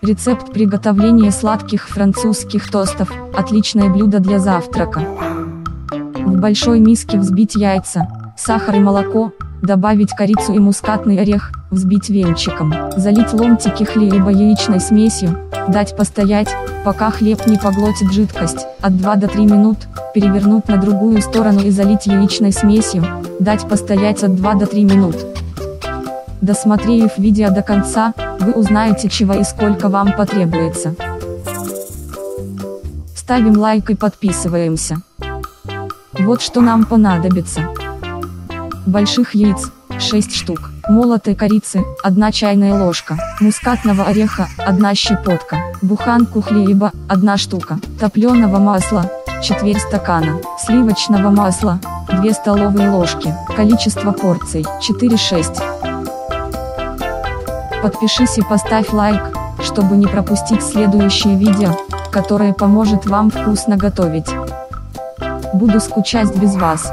Рецепт приготовления сладких французских тостов – отличное блюдо для завтрака. В большой миске взбить яйца, сахар и молоко, добавить корицу и мускатный орех, взбить венчиком, залить ломтики хлеба яичной смесью, дать постоять, пока хлеб не поглотит жидкость, от 2 до 3 минут, перевернуть на другую сторону и залить яичной смесью, дать постоять от 2 до 3 минут. Досмотрев видео до конца, вы узнаете чего и сколько вам потребуется. Ставим лайк и подписываемся. Вот что нам понадобится. Больших яиц, 6 штук, молотой корицы, 1 чайная ложка, мускатного ореха, 1 щепотка, буханку хлеба, 1 штука, топленого масла, четверть стакана, сливочного масла, 2 столовые ложки, количество порций, 4-6. Подпишись и поставь лайк, чтобы не пропустить следующее видео, которое поможет вам вкусно готовить. Буду скучать без вас.